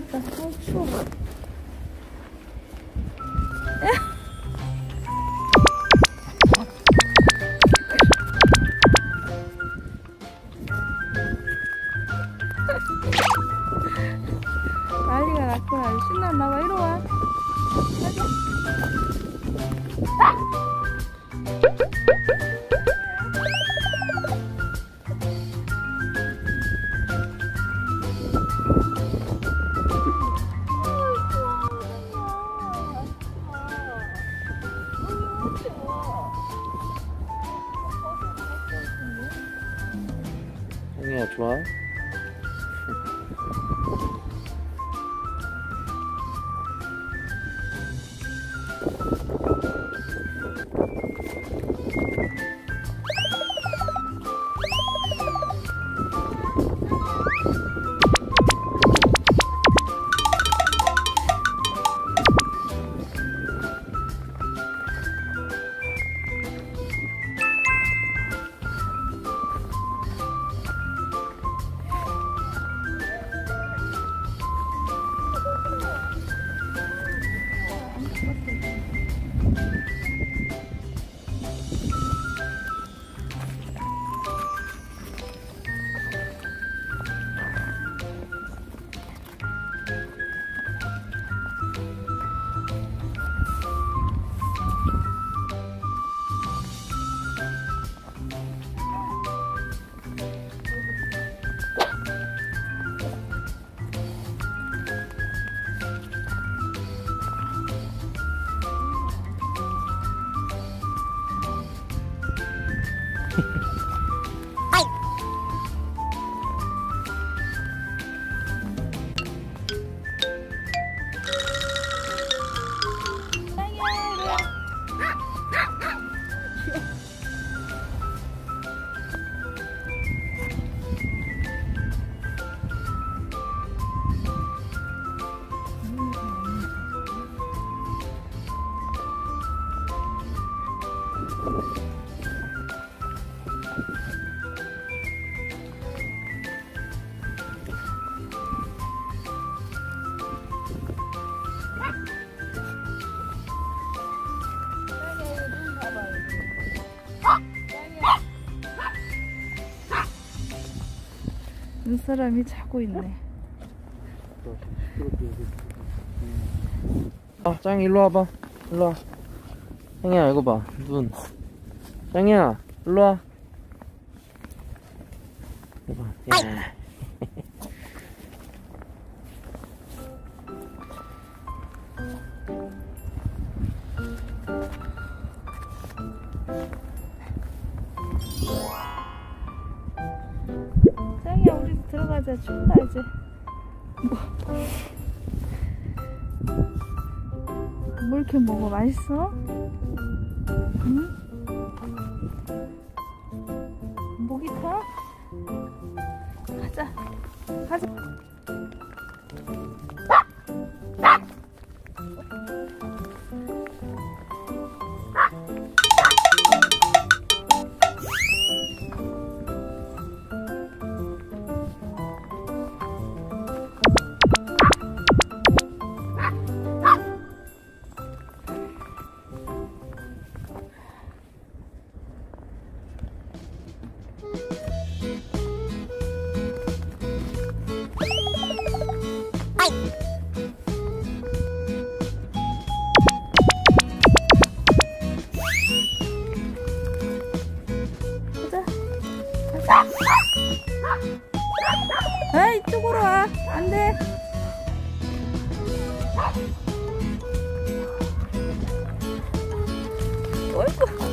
났다. 어, 추워. 난리가 났구나. 신났나봐. 이리 와. 형 이야 좋아? 눈사람이 자고 있네. 아 짱이 일로 와봐. 일로 와. 짱이야 이거 봐눈. 짱이야 일로 와. 이거 봐 야. 들어가자 춥다 이제. 뭐. 뭐 이렇게 먹어 맛있어? 응? 목이 타? 가자 가자 아 이쪽으로 와. 안돼. 어이구